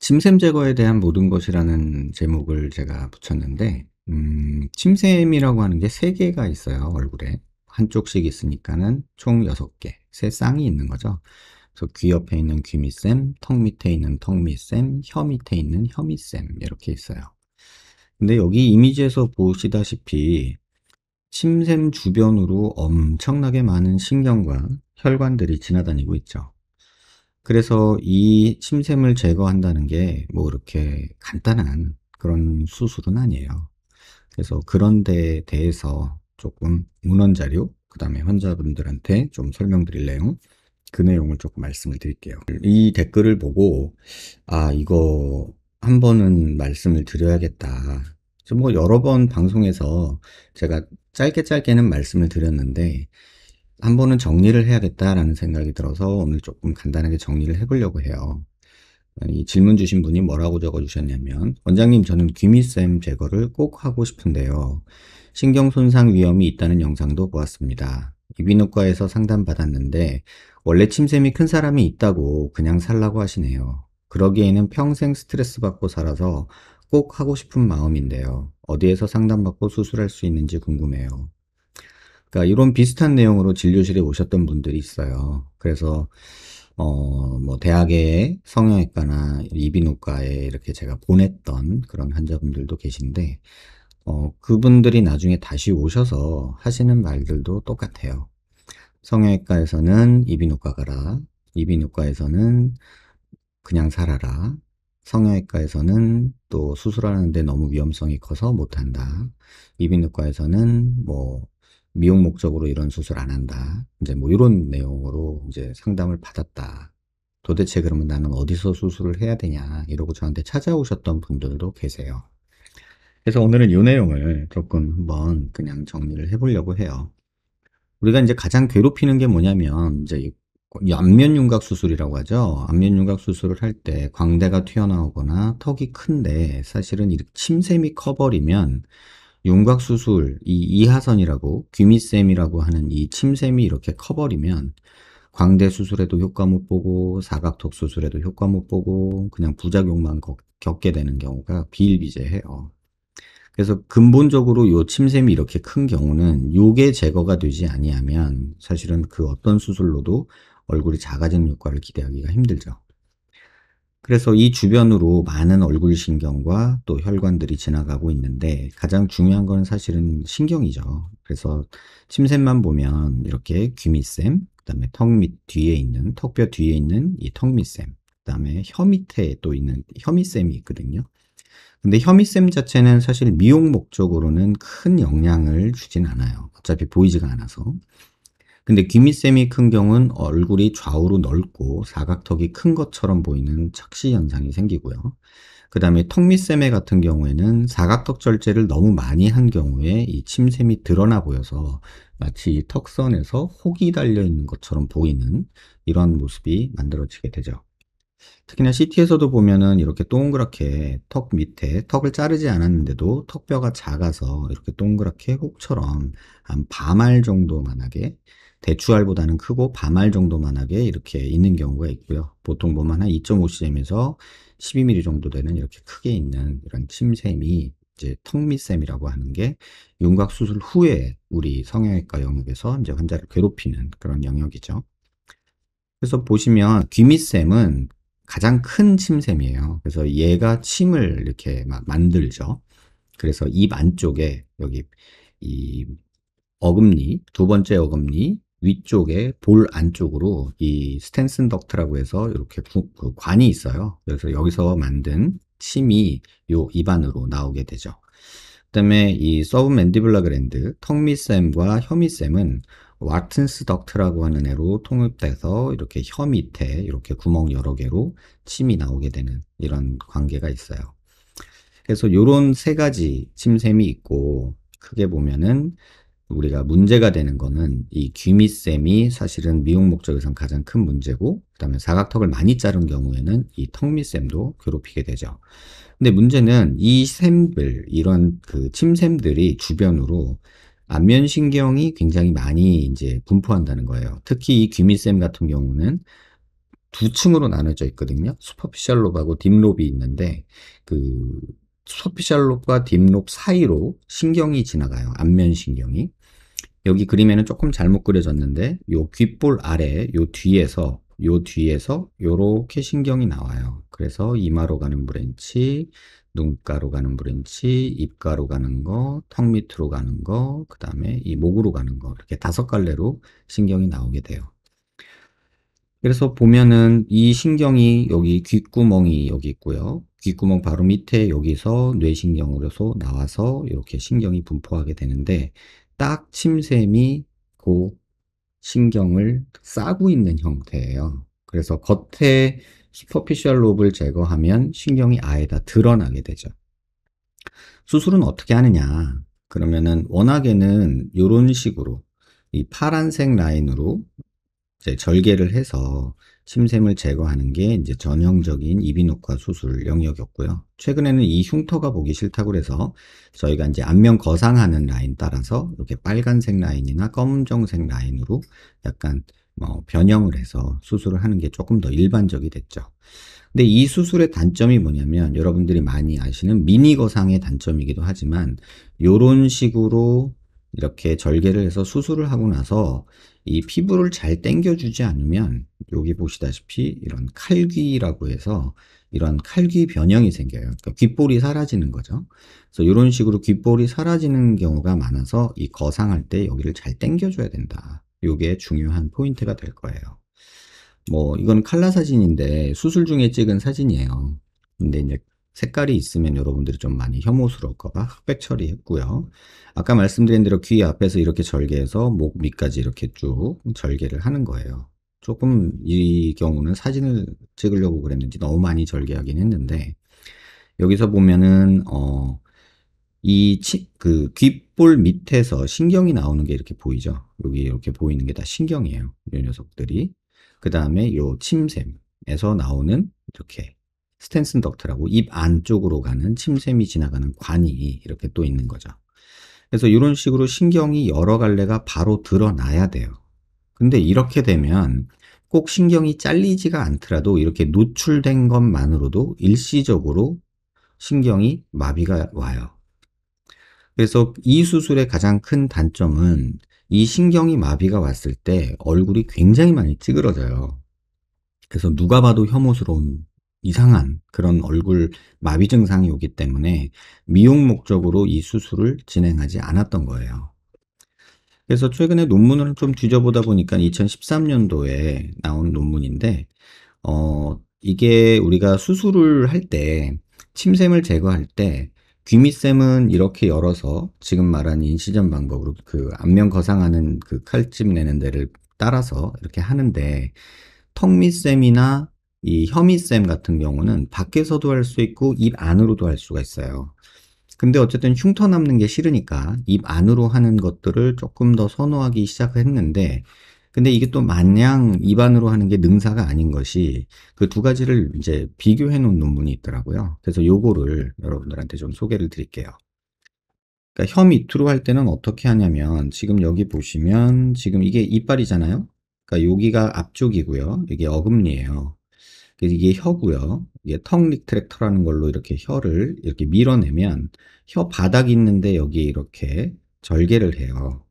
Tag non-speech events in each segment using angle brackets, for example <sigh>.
침샘 제거에 대한 모든 것이라는 제목을 제가 붙였는데, 음, 침샘이라고 하는 게세 개가 있어요, 얼굴에. 한쪽씩 있으니까는 총 여섯 개, 세 쌍이 있는 거죠. 그래서 귀 옆에 있는 귀밑샘, 턱 밑에 있는 턱밑샘, 혀 밑에 있는 혀밑샘, 이렇게 있어요. 근데 여기 이미지에서 보시다시피, 침샘 주변으로 엄청나게 많은 신경과 혈관들이 지나다니고 있죠. 그래서 이 침샘을 제거한다는 게뭐 이렇게 간단한 그런 수술은 아니에요. 그래서 그런 데에 대해서 조금 문헌 자료, 그 다음에 환자분들한테 좀 설명드릴 내용, 그 내용을 조금 말씀을 드릴게요. 이 댓글을 보고, 아, 이거 한 번은 말씀을 드려야겠다. 뭐 여러 번 방송에서 제가 짧게 짧게는 말씀을 드렸는데, 한 번은 정리를 해야겠다라는 생각이 들어서 오늘 조금 간단하게 정리를 해보려고 해요. 이 질문 주신 분이 뭐라고 적어주셨냐면, 원장님, 저는 귀밑샘 제거를 꼭 하고 싶은데요. 신경 손상 위험이 있다는 영상도 보았습니다. 이비인후과에서 상담받았는데, 원래 침샘이 큰 사람이 있다고 그냥 살라고 하시네요. 그러기에는 평생 스트레스 받고 살아서 꼭 하고 싶은 마음인데요. 어디에서 상담받고 수술할 수 있는지 궁금해요. 그러니까 이런 비슷한 내용으로 진료실에 오셨던 분들이 있어요. 그래서 어, 뭐 대학의 성형외과나 이비인후과에 이렇게 제가 보냈던 그런 환자분들도 계신데 어, 그분들이 나중에 다시 오셔서 하시는 말들도 똑같아요. 성형외과에서는 이비인후과 가라. 이비인후과에서는 그냥 살아라. 성형외과에서는 또 수술하는데 너무 위험성이 커서 못한다. 이비인후과에서는 뭐 미용 목적으로 이런 수술 안 한다. 이제 뭐 이런 내용으로 이제 상담을 받았다. 도대체 그러면 나는 어디서 수술을 해야 되냐 이러고 저한테 찾아오셨던 분들도 계세요. 그래서 오늘은 이 내용을 조금 한번 그냥 정리를 해보려고 해요. 우리가 이제 가장 괴롭히는 게 뭐냐면 이제 안면 윤곽 수술이라고 하죠. 안면 윤곽 수술을 할 때 광대가 튀어나오거나 턱이 큰데 사실은 이렇게 침샘이 커버리면 윤곽 수술 이 이하선이라고 귀밑샘이라고 하는 이 침샘이 이렇게 커버리면 광대 수술에도 효과 못 보고 사각턱 수술에도 효과 못 보고 그냥 부작용만 겪게 되는 경우가 비일비재해요. 그래서 근본적으로 요 침샘이 이렇게 큰 경우는 요게 제거가 되지 아니하면 사실은 그 어떤 수술로도 얼굴이 작아지는 효과를 기대하기가 힘들죠. 그래서 이 주변으로 많은 얼굴 신경과 또 혈관들이 지나가고 있는데 가장 중요한 건 사실은 신경이죠. 그래서 침샘만 보면 이렇게 귀밑샘, 그다음에 턱 밑 뒤에 있는 턱뼈 뒤에 있는 이 턱밑샘, 그다음에 혀 밑에 또 있는 혀밑샘이 있거든요. 근데 혀밑샘 자체는 사실 미용 목적으로는 큰 영향을 주진 않아요. 어차피 보이지가 않아서. 근데 귀밑샘이 큰 경우는 얼굴이 좌우로 넓고 사각턱이 큰 것처럼 보이는 착시 현상이 생기고요. 그 다음에 턱밑샘의 같은 경우에는 사각턱 절제를 너무 많이 한 경우에 이 침샘이 드러나 보여서 마치 이 턱선에서 혹이 달려 있는 것처럼 보이는 이런 모습이 만들어지게 되죠. 특히나 CT에서도 보면은 이렇게 동그랗게 턱 밑에 턱을 자르지 않았는데도 턱뼈가 작아서 이렇게 동그랗게 혹처럼 한 밤알 정도만하게 대추알보다는 크고 밤알 정도만하게 이렇게 있는 경우가 있고요. 보통 보면 한 2.5cm에서 12mm 정도 되는 이렇게 크게 있는 이런 침샘이 이제 턱밑샘이라고 하는 게 윤곽 수술 후에 우리 성형외과 영역에서 이제 환자를 괴롭히는 그런 영역이죠. 그래서 보시면 귀밑샘은 가장 큰 침샘이에요. 그래서 얘가 침을 이렇게 막 만들죠. 그래서 입 안쪽에 여기 이 어금니, 두 번째 어금니, 위쪽에 볼 안쪽으로 이 스탠슨 덕트라고 해서 이렇게 구, 그 관이 있어요. 그래서 여기서 만든 침이 요 입안으로 나오게 되죠. 그 다음에 이 서브맨디블라 그랜드, 턱밑샘과 혀밑샘은 왓튼스 덕트라고 하는 애로 통합돼서 이렇게 혀 밑에 이렇게 구멍 여러 개로 침이 나오게 되는 이런 관계가 있어요. 그래서 이런 세 가지 침샘이 있고 크게 보면은 우리가 문제가 되는 거는 이 귀밑샘이 사실은 미용 목적에선 가장 큰 문제고 그 다음에 사각턱을 많이 자른 경우에는 이 턱밑샘도 괴롭히게 되죠. 근데 문제는 이 샘들 이런 그 침샘들이 주변으로 안면신경이 굉장히 많이 이제 분포한다는 거예요. 특히 이 귀밑샘 같은 경우는 두 층으로 나눠져 있거든요. superficial lobe하고 deep lobe이 있는데 그 superficial lobe과 deep lobe 사이로 신경이 지나가요. 안면 신경이. 여기 그림에는 조금 잘못 그려졌는데 요 귓볼 아래 요 뒤에서 요 뒤에서 요렇게 신경이 나와요. 그래서 이마로 가는 branch, 눈가로 가는 branch, 입가로 가는 거, 턱 밑으로 가는 거, 그 다음에 이 목으로 가는 거 이렇게 다섯 갈래로 신경이 나오게 돼요. 그래서 보면은 이 신경이 여기 귓구멍이 여기 있고요. 귓구멍 바로 밑에 여기서 뇌신경으로서 나와서 이렇게 신경이 분포하게 되는데 딱 침샘이 그 신경을 싸고 있는 형태예요. 그래서 겉에 슈퍼피셜 롭을 제거하면 신경이 아예 다 드러나게 되죠. 수술은 어떻게 하느냐? 그러면은 워낙에는 이런 식으로 이 파란색 라인으로 이제 절개를 해서 침샘을 제거하는 게 이제 전형적인 이비인후과 수술 영역이었고요. 최근에는 이 흉터가 보기 싫다고 그래서 저희가 이제 안면 거상하는 라인 따라서 이렇게 빨간색 라인이나 검정색 라인으로 약간 뭐 변형을 해서 수술을 하는 게 조금 더 일반적이 됐죠. 근데 이 수술의 단점이 뭐냐면 여러분들이 많이 아시는 미니 거상의 단점이기도 하지만 이런 식으로 이렇게 절개를 해서 수술을 하고 나서 이 피부를 잘 당겨주지 않으면 여기 보시다시피 이런 칼귀라고 해서 이런 칼귀 변형이 생겨요. 그러니까 귓볼이 사라지는 거죠. 그래서 이런 식으로 귓볼이 사라지는 경우가 많아서 이 거상할 때 여기를 잘 당겨줘야 된다. 이게 중요한 포인트가 될 거예요. 뭐 이건 칼라 사진인데 수술 중에 찍은 사진이에요. 근데 이제 색깔이 있으면 여러분들이 좀 많이 혐오스러울까봐 흑백 처리했고요. 아까 말씀드린 대로 귀 앞에서 이렇게 절개해서 목 밑까지 이렇게 쭉 절개를 하는 거예요. 조금 이 경우는 사진을 찍으려고 그랬는지 너무 많이 절개하긴 했는데 여기서 보면은 어, 이그 귓볼 밑에서 신경이 나오는 게 이렇게 보이죠. 여기 이렇게 보이는 게 다 신경이에요. 이 녀석들이. 그 다음에 요 침샘에서 나오는 이렇게 스탠슨 덕트라고 입 안쪽으로 가는 침샘이 지나가는 관이 이렇게 또 있는 거죠. 그래서 이런 식으로 신경이 여러 갈래가 바로 드러나야 돼요. 근데 이렇게 되면 꼭 신경이 잘리지가 않더라도 이렇게 노출된 것만으로도 일시적으로 신경이 마비가 와요. 그래서 이 수술의 가장 큰 단점은 이 신경이 마비가 왔을 때 얼굴이 굉장히 많이 찌그러져요. 그래서 누가 봐도 혐오스러운 이상한 그런 얼굴 마비 증상이 오기 때문에 미용 목적으로 이 수술을 진행하지 않았던 거예요. 그래서 최근에 논문을 좀 뒤져보다 보니까 2013년도에 나온 논문인데, 어, 이게 우리가 수술을 할 때, 침샘을 제거할 때, 귀밑샘은 이렇게 열어서 지금 말한 인시전 방법으로 그 안면 거상하는 그 칼집 내는 데를 따라서 이렇게 하는데, 턱밑샘이나 이 혐의쌤 같은 경우는 밖에서도 할 수 있고 입 안으로도 할 수가 있어요. 근데 어쨌든 흉터 남는 게 싫으니까 입 안으로 하는 것들을 조금 더 선호하기 시작했는데 근데 이게 또 마냥 입 안으로 하는 게 능사가 아닌 것이 그 두 가지를 이제 비교해 놓은 논문이 있더라고요. 그래서 요거를 여러분들한테 좀 소개를 드릴게요. 그러니까 혀 밑으로 할 때는 어떻게 하냐면 지금 여기 보시면 지금 이게 이빨이잖아요. 그러니까 여기가 앞쪽이고요. 이게 어금니예요. 이게 혀고요. 이게 턱 retractor라는 걸로 이렇게 혀를 이렇게 밀어내면 혀 바닥이 있는데 여기 이렇게 절개를 해요.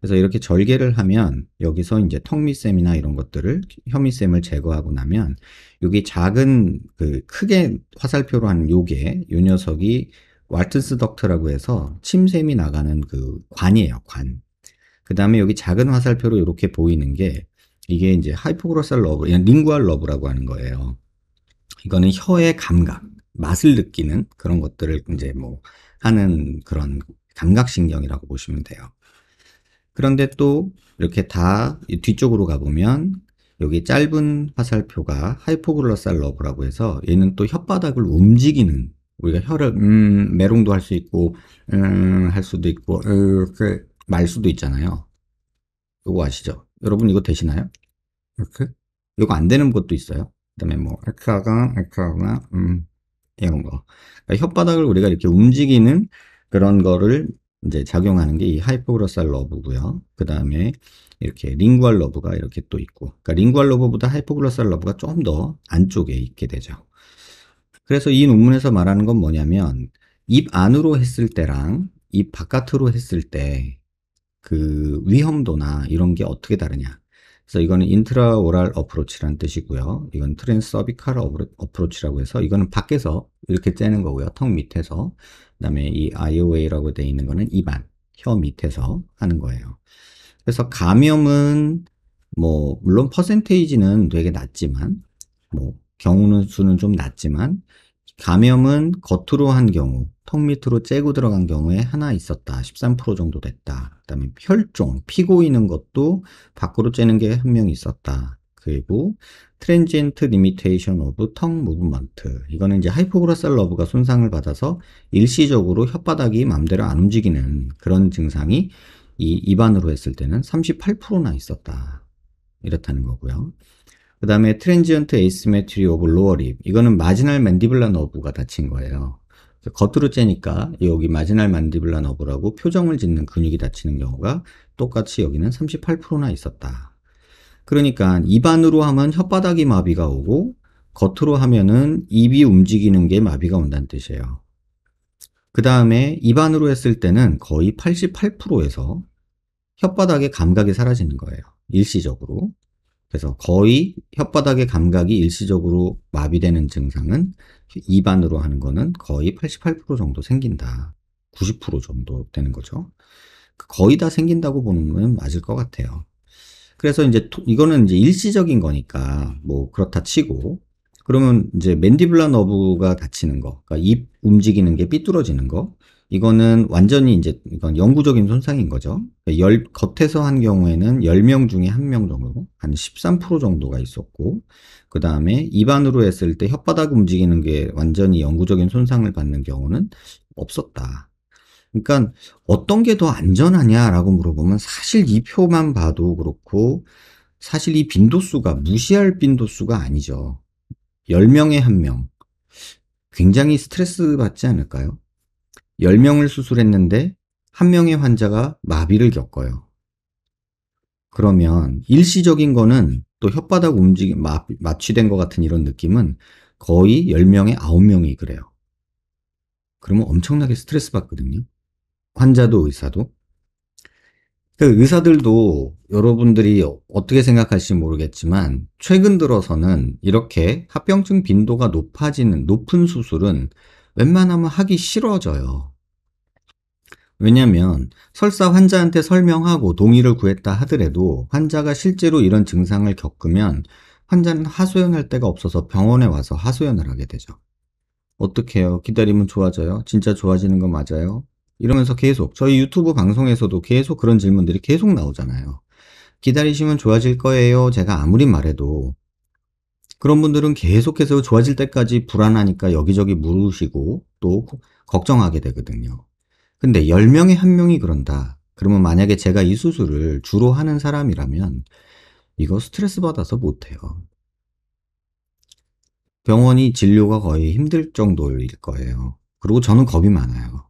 그래서 이렇게 절개를 하면 여기서 이제 턱밑샘이나 이런 것들을 혀밑샘을 제거하고 나면 여기 작은 그 크게 화살표로 하는 요게 요 녀석이 Wharton's duct라고 해서 침샘이 나가는 그 관이에요, 관. 그 다음에 여기 작은 화살표로 이렇게 보이는 게 이게 이제 hypoglossal nerve, lingual nerve라고 하는 거예요. 이거는 혀의 감각, 맛을 느끼는 그런 것들을 이제 뭐 하는 그런 감각신경이라고 보시면 돼요. 그런데 또 이렇게 다 뒤쪽으로 가보면 여기 짧은 화살표가 하이포글로살 러브라고 해서 얘는 또 혓바닥을 움직이는 우리가 혀를 음 메롱도 할 수 있고 음할 수도 있고 이렇게 말 수도 있잖아요. 이거 아시죠? 여러분 이거 되시나요? 이렇게? 이거 안 되는 것도 있어요. 그 다음에 뭐, 이렇게 하거나, 음, 이런 거. 그러니까 혓바닥을 우리가 이렇게 움직이는 그런 거를 이제 작용하는 게 이 hypoglossal nerve고요. 그 다음에 이렇게 lingual nerve가 이렇게 또 있고, 그러니까 lingual nerve보다 hypoglossal nerve가 좀 더 안쪽에 있게 되죠. 그래서 이 논문에서 말하는 건 뭐냐면 입 안으로 했을 때랑 입 바깥으로 했을 때 그 위험도나 이런 게 어떻게 다르냐. 그래서 이거는 intraoral approach라는 뜻이고요. 이건 transcervical 어프로치라고 해서 이거는 밖에서 이렇게 째는 거고요. 턱 밑에서. 그다음에 이 IOA라고 되어 있는 거는 입안, 혀 밑에서 하는 거예요. 그래서 감염은 뭐 물론 퍼센테이지는 되게 낮지만 뭐 경우는 수는 좀 낮지만 감염은 겉으로 한 경우, 턱 밑으로 째고 들어간 경우에 하나 있었다. 13% 정도 됐다. 그 다음에 혈종, 피 고이는 것도 밖으로 째는 게 한 명 있었다. 그리고 transient limitation of tongue movement 이거는 이제 hypoglossal nerve가 손상을 받아서 일시적으로 혓바닥이 맘대로 안 움직이는 그런 증상이 이 입안으로 했을 때는 38%나 있었다. 이렇다는 거고요. 그 다음에 transient asymmetry of lower lip 이거는 marginal mandibular nerve가 다친 거예요. 겉으로 째니까 여기 marginal mandibular nerve라고 표정을 짓는 근육이 다치는 경우가 똑같이 여기는 38%나 있었다. 그러니까 입안으로 하면 혓바닥이 마비가 오고 겉으로 하면은 입이 움직이는 게 마비가 온다는 뜻이에요. 그 다음에 입안으로 했을 때는 거의 88%에서 혓바닥의 감각이 사라지는 거예요. 일시적으로. 그래서 거의 혓바닥의 감각이 일시적으로 마비되는 증상은 입안으로 하는 거는 거의 88% 정도 생긴다. 90% 정도 되는 거죠. 거의 다 생긴다고 보는 건 맞을 것 같아요. 그래서 이제 이거는 이제 일시적인 거니까 뭐 그렇다 치고 그러면 이제 맨디블라 너브가 다치는 거, 그러니까 입 움직이는 게 삐뚤어지는 거, 이거는 완전히 이제 이건 영구적인 손상인 거죠. 그러니까 열, 겉에서 한 경우에는 10명 중에 1명 정도, 한 13% 정도가 있었고, 그 다음에 입안으로 했을 때 혓바닥 움직이는 게 완전히 영구적인 손상을 받는 경우는 없었다. 그러니까 어떤 게 더 안전하냐라고 물어보면 사실 이 표만 봐도 그렇고, 사실 이 빈도수가 무시할 빈도수가 아니죠. 10명에 1명. 굉장히 스트레스 받지 않을까요? 10명을 수술했는데 한 명의 환자가 마비를 겪어요. 그러면 일시적인 거는 또 혓바닥 움직임, 마취된 것 같은 이런 느낌은 거의 10명에 9명이 그래요. 그러면 엄청나게 스트레스 받거든요. 환자도 의사도. 그 의사들도 여러분들이 어떻게 생각할지 모르겠지만 최근 들어서는 이렇게 합병증 빈도가 높아지는 높은 수술은 웬만하면 하기 싫어져요. 왜냐면 설사 환자한테 설명하고 동의를 구했다 하더라도 환자가 실제로 이런 증상을 겪으면 환자는 하소연할 데가 없어서 병원에 와서 하소연을 하게 되죠. 어떻게 해요? 기다리면 좋아져요? 진짜 좋아지는 거 맞아요? 이러면서 계속 저희 유튜브 방송에서도 계속 그런 질문들이 계속 나오잖아요. 기다리시면 좋아질 거예요. 제가 아무리 말해도 그런 분들은 계속해서 좋아질 때까지 불안하니까 여기저기 물으시고 또 걱정하게 되거든요. 근데 10명에 1명이 그런다. 그러면 만약에 제가 이 수술을 주로 하는 사람이라면 이거 스트레스 받아서 못해요. 병원이 진료가 거의 힘들 정도일 거예요. 그리고 저는 겁이 많아요.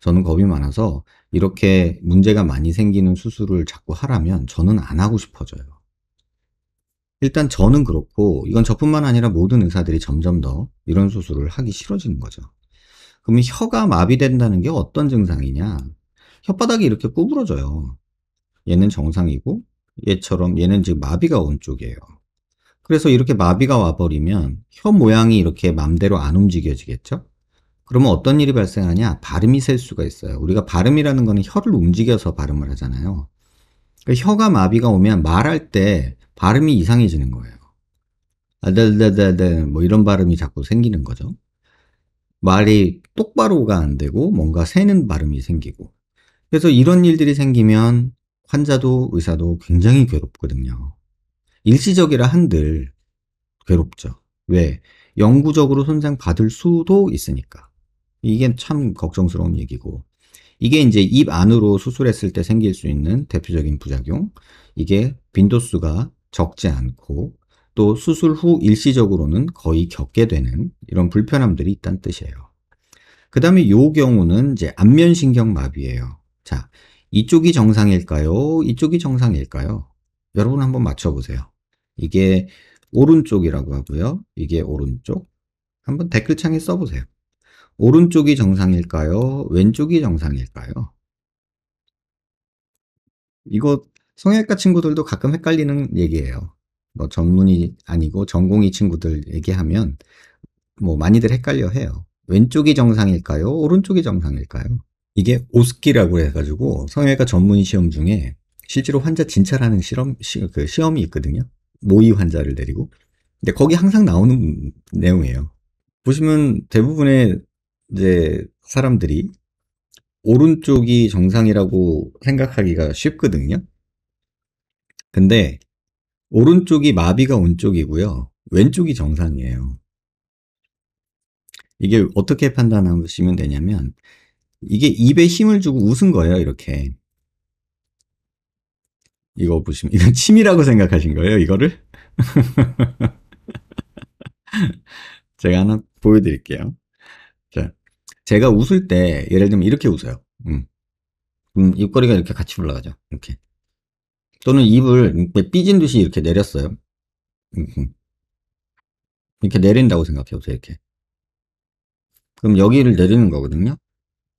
저는 겁이 많아서 이렇게 문제가 많이 생기는 수술을 자꾸 하라면 저는 안 하고 싶어져요. 일단 저는 그렇고 이건 저뿐만 아니라 모든 의사들이 점점 더 이런 수술을 하기 싫어지는 거죠. 그러면 혀가 마비된다는 게 어떤 증상이냐? 혓바닥이 이렇게 구부러져요. 얘는 정상이고 얘처럼 얘는 지금 마비가 온 쪽이에요. 그래서 이렇게 마비가 와버리면 혀 모양이 이렇게 맘대로 안 움직여지겠죠? 그러면 어떤 일이 발생하냐? 발음이 셀 수가 있어요. 우리가 발음이라는 거는 혀를 움직여서 발음을 하잖아요. 그러니까 혀가 마비가 오면 말할 때 발음이 이상해지는 거예요. 아들들들들 뭐 이런 발음이 자꾸 생기는 거죠. 말이 똑바로가 안 되고 뭔가 새는 발음이 생기고. 그래서 이런 일들이 생기면 환자도 의사도 굉장히 괴롭거든요. 일시적이라 한들 괴롭죠. 왜? 영구적으로 손상 받을 수도 있으니까. 이게 참 걱정스러운 얘기고. 이게 이제 입 안으로 수술했을 때 생길 수 있는 대표적인 부작용. 이게 빈도수가 적지 않고 또 수술 후 일시적으로는 거의 겪게 되는 이런 불편함들이 있다는 뜻이에요. 그 다음에 요 경우는 이제 안면신경 마비예요. 자, 이쪽이 정상일까요? 이쪽이 정상일까요? 여러분 한번 맞춰보세요. 이게 오른쪽이라고 하고요. 이게 오른쪽. 한번 댓글창에 써보세요. 오른쪽이 정상일까요? 왼쪽이 정상일까요? 이거 성형외과 친구들도 가끔 헷갈리는 얘기예요. 뭐 전문이 아니고 전공의 친구들 얘기하면 뭐 많이들 헷갈려 해요. 왼쪽이 정상일까요? 오른쪽이 정상일까요? 이게 오스키라고 해가지고 성형외과 전문 시험 중에 실제로 환자 진찰하는 실험 시, 그 시험이 있거든요. 모의 환자를 데리고. 근데 거기 항상 나오는 내용이에요. 보시면 대부분의 이제 사람들이 오른쪽이 정상이라고 생각하기가 쉽거든요. 근데 오른쪽이 마비가 온 쪽이고요. 왼쪽이 정상이에요. 이게 어떻게 판단하시면 되냐면 이게 입에 힘을 주고 웃은 거예요. 이렇게. 이거 보시면 이건 <laughs> 침이라고 생각하신 거예요. 이거를? <laughs> 제가 하나 보여드릴게요. 자, 제가 웃을 때 예를 들면 이렇게 웃어요. 음. 음, 입꼬리가 이렇게 같이 올라가죠. 이렇게. 또는 입을 삐진 듯이 이렇게 내렸어요. 이렇게 내린다고 생각해 보세요. 이렇게. 그럼 여기를 내리는 거거든요.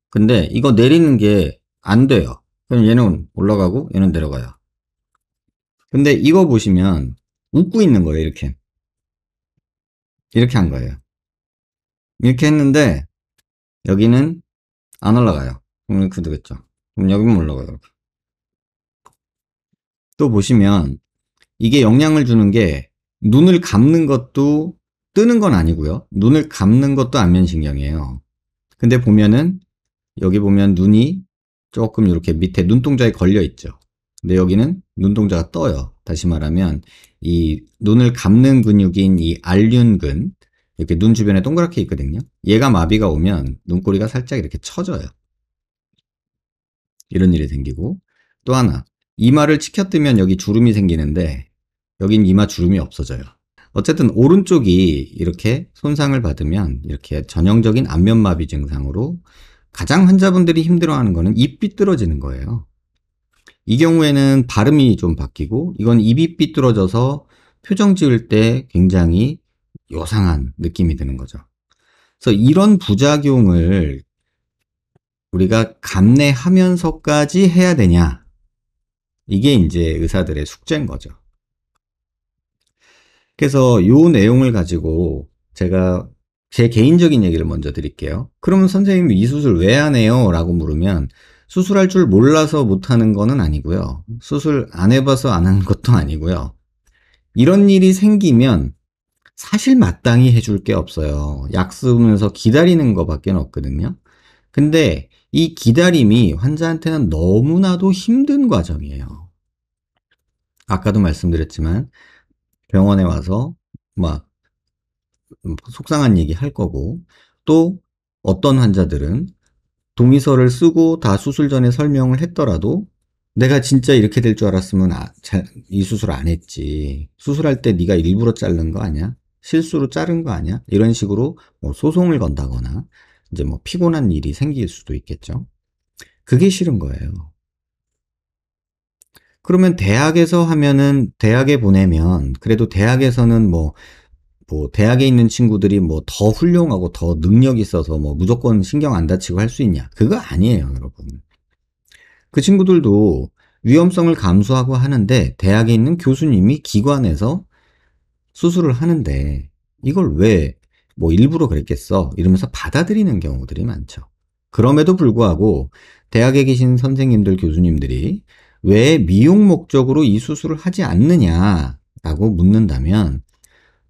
근데 이거 내리는 게 안 돼요. 그럼 얘는 올라가고 얘는 내려가요. 근데 이거 보시면 웃고 있는 거예요. 이렇게. 이렇게 한 거예요. 이렇게 했는데 여기는 안 올라가요. 그럼 이렇게 되겠죠. 그럼 여기만 올라가요. 또 보시면 이게 영향을 주는 게 눈을 감는 것도 뜨는 건 아니고요. 눈을 감는 것도 안면신경이에요. 근데 보면은 여기 보면 눈이 조금 이렇게 밑에 눈동자에 걸려 있죠. 근데 여기는 눈동자가 떠요. 다시 말하면 이 눈을 감는 근육인 이 알륜근 이렇게 눈 주변에 동그랗게 있거든요. 얘가 마비가 오면 눈꼬리가 살짝 이렇게 처져요. 이런 일이 생기고 또 하나 이마를 치켜뜨면 여기 주름이 생기는데 여긴 이마 주름이 없어져요. 어쨌든 오른쪽이 이렇게 손상을 받으면 이렇게 전형적인 안면마비 증상으로 가장 환자분들이 힘들어하는 거는 입 삐뚤어지는 거예요. 이 경우에는 발음이 좀 바뀌고 이건 입이 삐뚤어져서 표정 지을 때 굉장히 요상한 느낌이 드는 거죠. 그래서 이런 부작용을 우리가 감내하면서까지 해야 되냐? 이게 이제 의사들의 숙제인 거죠. 그래서 요 내용을 가지고 제가 제 개인적인 얘기를 먼저 드릴게요. 그러면 선생님 이 수술 왜 안 해요? 라고 물으면 수술할 줄 몰라서 못하는 거는 아니고요. 수술 안 해봐서 안 하는 것도 아니고요. 이런 일이 생기면 사실 마땅히 해줄 게 없어요. 약 쓰면서 기다리는 것밖에 없거든요. 근데 이 기다림이 환자한테는 너무나도 힘든 과정이에요. 아까도 말씀드렸지만 병원에 와서 막 속상한 얘기 할 거고 또 어떤 환자들은 동의서를 쓰고 다 수술 전에 설명을 했더라도 내가 진짜 이렇게 될 줄 알았으면 아, 자, 이 수술 안 했지. 수술할 때 네가 일부러 자른 거 아니야? 실수로 자른 거 아니야? 이런 식으로 뭐 소송을 건다거나 이제 뭐 피곤한 일이 생길 수도 있겠죠. 그게 싫은 거예요. 그러면 대학에서 하면은 대학에 보내면 그래도 대학에서는 뭐, 뭐 대학에 있는 친구들이 뭐 더 훌륭하고 더 능력 있어서 뭐 무조건 신경 안 다치고 할 수 있냐? 그거 아니에요, 여러분. 그 친구들도 위험성을 감수하고 하는데 대학에 있는 교수님이 기관에서 수술을 하는데 이걸 왜 뭐 일부러 그랬겠어 이러면서 받아들이는 경우들이 많죠. 그럼에도 불구하고 대학에 계신 선생님들 교수님들이 왜 미용 목적으로 이 수술을 하지 않느냐라고 묻는다면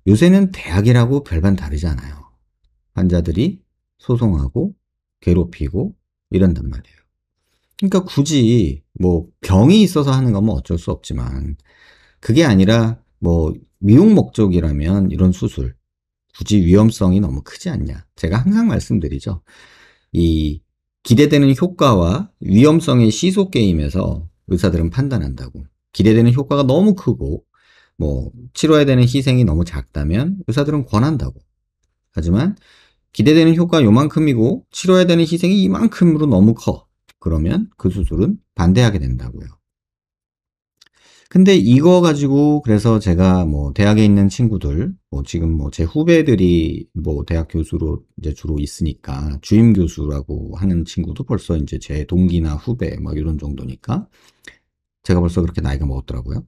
요새는 대학이라고 별반 다르지 않아요. 환자들이 소송하고 괴롭히고 이런단 말이에요. 그러니까 굳이 뭐 병이 있어서 하는 거면 어쩔 수 없지만 그게 아니라 뭐 미용 목적이라면 이런 수술 굳이 위험성이 너무 크지 않냐. 제가 항상 말씀드리죠. 이 기대되는 효과와 위험성의 시소 게임에서 의사들은 판단한다고. 기대되는 효과가 너무 크고 뭐 치러야 되는 희생이 너무 작다면 의사들은 권한다고. 하지만 기대되는 효과 요만큼이고 치러야 되는 희생이 이만큼으로 너무 커. 그러면 그 수술은 반대하게 된다고요. 근데 이거 가지고 그래서 제가 뭐 대학에 있는 친구들 뭐 지금 뭐 제 후배들이 뭐 대학 교수로 이제 주로 있으니까 주임 교수라고 하는 친구도 벌써 이제 제 동기나 후배 뭐 이런 정도니까 제가 벌써 그렇게 나이가 먹었더라고요.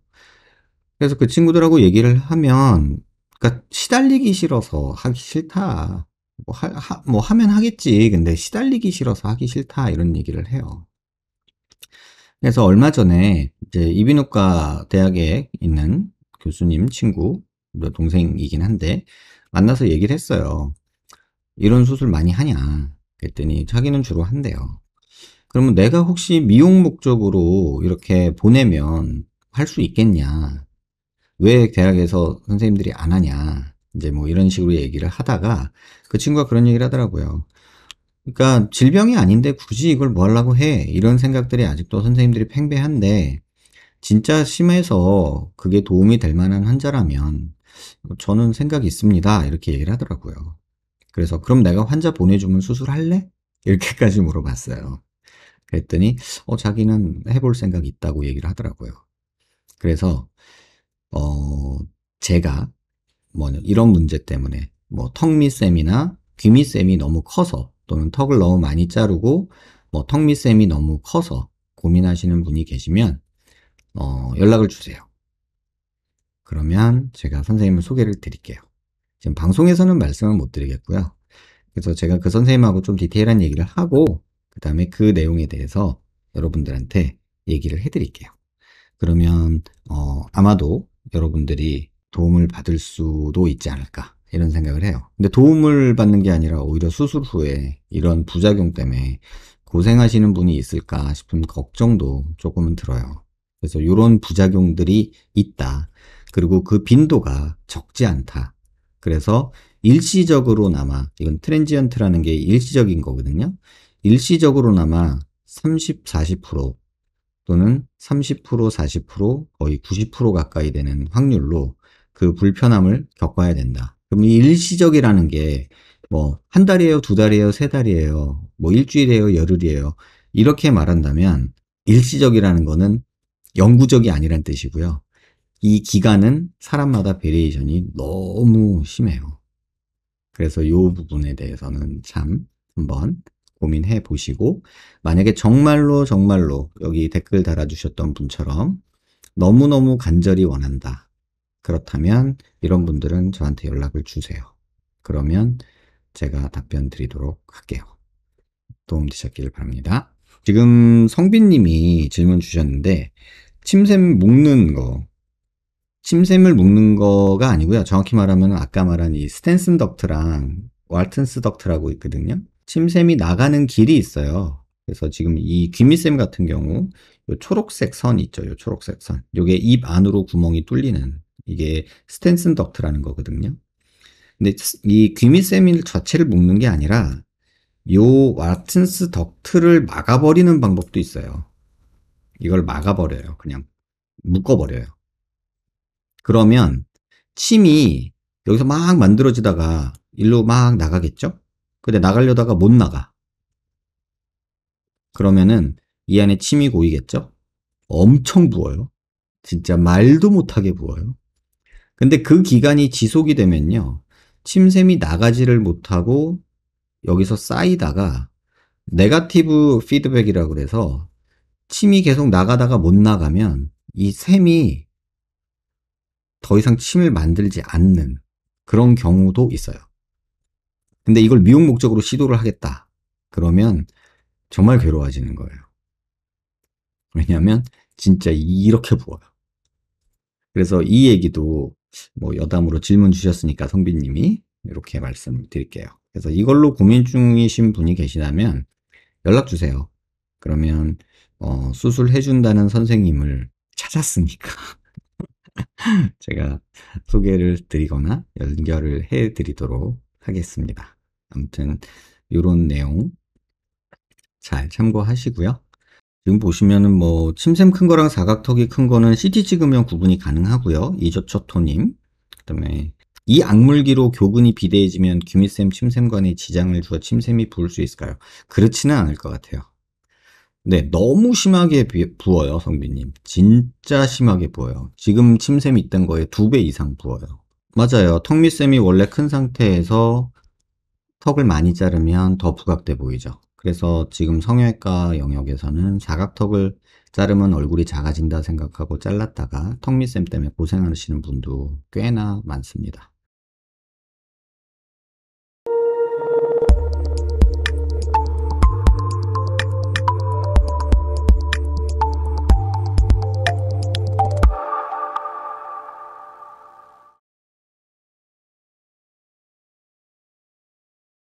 그래서 그 친구들하고 얘기를 하면 그러니까 시달리기 싫어서 하기 싫다. 뭐, 하, 하, 뭐 하면 하겠지. 근데 시달리기 싫어서 하기 싫다. 이런 얘기를 해요. 그래서 얼마 전에 이제 이비인후과 대학에 있는 교수님 친구, 동생이긴 한데 만나서 얘기를 했어요. 이런 수술 많이 하냐? 그랬더니 자기는 주로 한대요. 그러면 내가 혹시 미용 목적으로 이렇게 보내면 할 수 있겠냐? 왜 대학에서 선생님들이 안 하냐? 이제 뭐 이런 식으로 얘기를 하다가 그 친구가 그런 얘기를 하더라고요. 그러니까 질병이 아닌데 굳이 이걸 뭐 하려고 해? 이런 생각들이 아직도 선생님들이 팽배한데 진짜 심해서 그게 도움이 될 만한 환자라면 저는 생각이 있습니다. 이렇게 얘기를 하더라고요. 그래서 그럼 내가 환자 보내주면 수술할래? 이렇게까지 물어봤어요. 그랬더니 어 자기는 해볼 생각이 있다고 얘기를 하더라고요. 그래서 어 제가 뭐 이런 문제 때문에 뭐 턱밑샘이나 귀밑샘이 너무 커서 또는 턱을 너무 많이 자르고 뭐 턱밑샘이 너무 커서 고민하시는 분이 계시면 어, 연락을 주세요. 그러면 제가 선생님을 소개를 드릴게요. 지금 방송에서는 말씀을 못 드리겠고요. 그래서 제가 그 선생님하고 좀 디테일한 얘기를 하고 그 다음에 그 내용에 대해서 여러분들한테 얘기를 해드릴게요. 그러면 어, 아마도 여러분들이 도움을 받을 수도 있지 않을까 이런 생각을 해요. 근데 도움을 받는 게 아니라 오히려 수술 후에 이런 부작용 때문에 고생하시는 분이 있을까 싶은 걱정도 조금은 들어요. 그래서 이런 부작용들이 있다. 그리고 그 빈도가 적지 않다. 그래서 일시적으로나마 이건 transient라는 게 일시적인 거거든요. 일시적으로나마 30, 40% 또는 30%, 40% 거의 90% 가까이 되는 확률로 그 불편함을 겪어야 된다. 그럼 이 일시적이라는 게 뭐 한 달이에요, 두 달이에요, 세 달이에요, 뭐 일주일이에요, 열흘이에요. 이렇게 말한다면 일시적이라는 거는 영구적이 아니란 뜻이고요. 이 기간은 사람마다 variation이 너무 심해요. 그래서 이 부분에 대해서는 참 한번 고민해 보시고 만약에 정말로 정말로 여기 댓글 달아주셨던 분처럼 너무너무 간절히 원한다. 그렇다면 이런 분들은 저한테 연락을 주세요. 그러면 제가 답변 드리도록 할게요. 도움 되셨기를 바랍니다. 지금 성빈님이 질문 주셨는데 침샘 묶는 거 침샘을 묶는 거가 아니고요. 정확히 말하면 아까 말한 이 Stensen duct랑 Wharton's duct라고 있거든요. 침샘이 나가는 길이 있어요. 그래서 지금 이 귀밑샘 같은 경우 요 초록색 선 있죠. 요 초록색 선. 요게 입 안으로 구멍이 뚫리는 이게 Stensen duct라는 거거든요. 근데 이 귀밑세밀 자체를 묶는 게 아니라 요 와튼스 덕트를 막아버리는 방법도 있어요. 이걸 막아버려요. 그냥 묶어버려요. 그러면 침이 여기서 막 만들어지다가 일로 막 나가겠죠? 근데 나가려다가 못 나가. 그러면은 이 안에 침이 고이겠죠? 엄청 부어요. 진짜 말도 못하게 부어요. 근데 그 기간이 지속이 되면요. 침샘이 나가지를 못하고 여기서 쌓이다가 네가티브 피드백이라고 그래서 침이 계속 나가다가 못 나가면 이 샘이 더 이상 침을 만들지 않는 그런 경우도 있어요. 근데 이걸 미용 목적으로 시도를 하겠다. 그러면 정말 괴로워지는 거예요. 왜냐하면 진짜 이렇게 부어요. 그래서 이 얘기도 뭐 여담으로 질문 주셨으니까 성빈님이 이렇게 말씀드릴게요. 그래서 이걸로 고민 중이신 분이 계시다면 연락 주세요. 그러면 어, 수술해 준다는 선생님을 찾았으니까 <laughs> 제가 소개를 드리거나 연결을 해 드리도록 하겠습니다. 아무튼 이런 내용 잘 참고하시고요. 지금 보시면은 뭐 침샘 큰 거랑 사각턱이 큰 거는 CT 찍으면 구분이 가능하고요. 이조초토님 그다음에 이 악물기로 교근이 비대해지면 규미쌤 침샘관에 지장을 주어 침샘이 부을 수 있을까요? 그렇지는 않을 것 같아요. 네, 너무 심하게 비- 부어요, 성빈님. 진짜 심하게 부어요. 지금 침샘이 있던 거에 두 배 이상 부어요. 맞아요. 턱 밑샘이 원래 큰 상태에서 턱을 많이 자르면 더 부각돼 보이죠. 그래서 지금 성형외과 영역에서는 사각턱을 자르면 얼굴이 작아진다 생각하고 잘랐다가 턱 밑샘 때문에 고생하시는 분도 꽤나 많습니다.